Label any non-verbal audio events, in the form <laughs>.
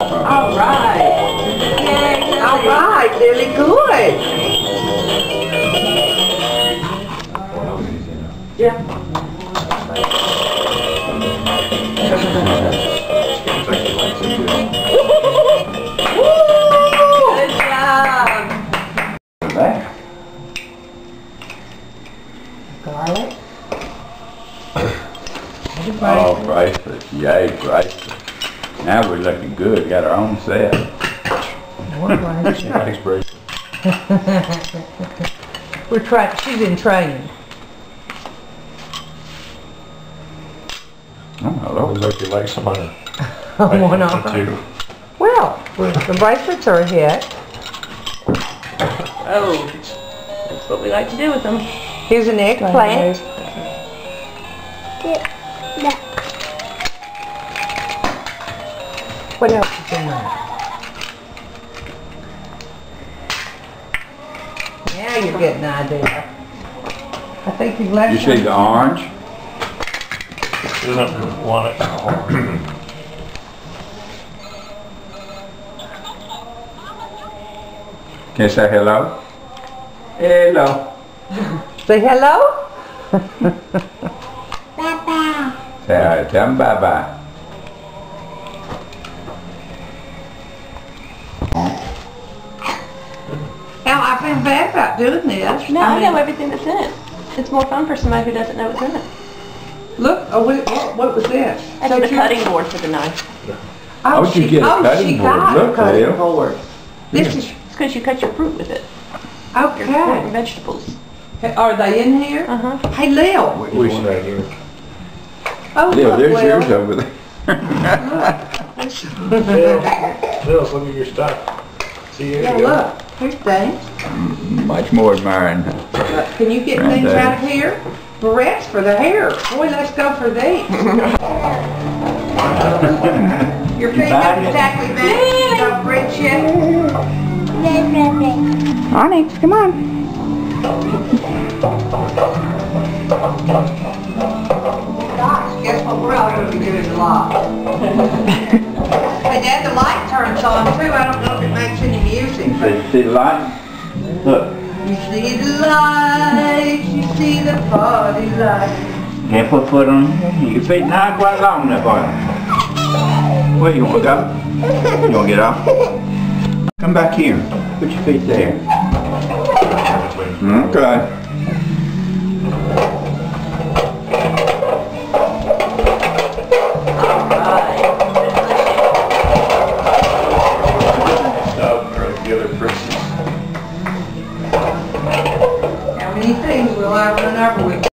All right. Yay, all right, really good. Yeah. Good job. There. Garlic. <coughs> Oh, bracelets, yay, bracelets. Now we're looking good, got our own set. More bracelets. Nice. We're trying, she's in training. Oh, hello. Would look you like some on her. <laughs> One on. Well, the bracelets are a hit. Oh, that's what we like to do with them. Here's an eggplant. What else is in there? Now you're getting an idea. I think you've left You see the orange? There's nothing want it. Can you say hello? Hello. Say hello? Say hi, tell them bye-bye. Now, I feel bad about doing this. No, I mean, know everything that's in it. It's more fun for somebody who doesn't know what's in it. Look, oh, wait, what, what was this? I So did the cutting board for the knife. Oh, How'd you she, get a oh, cutting she board? got Look, cutting Dale. board. This is, It's because you cut your fruit with it. Your fruit and okay. vegetables. Hey, Are they in here? Uh-huh. Hey, Lil. We- There's we one should- right here. Oh, Leo, look, there's Will. yours over there. Bill, Bill, look at your stuff. See, here Yeah, you go. look, here's things. Much more admiring. Look, uh, Can you get Right things there. out of here? Barrettes for the hair. Boy, let's go for these. <laughs> Your feet buy don't it? exactly match, don't bridge yet. Onyx, come on. Gosh, guess what we're all gonna be doing a lot. <laughs> Hey, Dad, the light turns on too. I don't know if it makes any music. See, the light? Look, You see the light, you see the party light. can't put foot on, your feet not quite long enough, they? Where you wanna go? You wanna get off? Come back here, put your feet there. Hmm, okay. Other bracelets. How many things will I over with?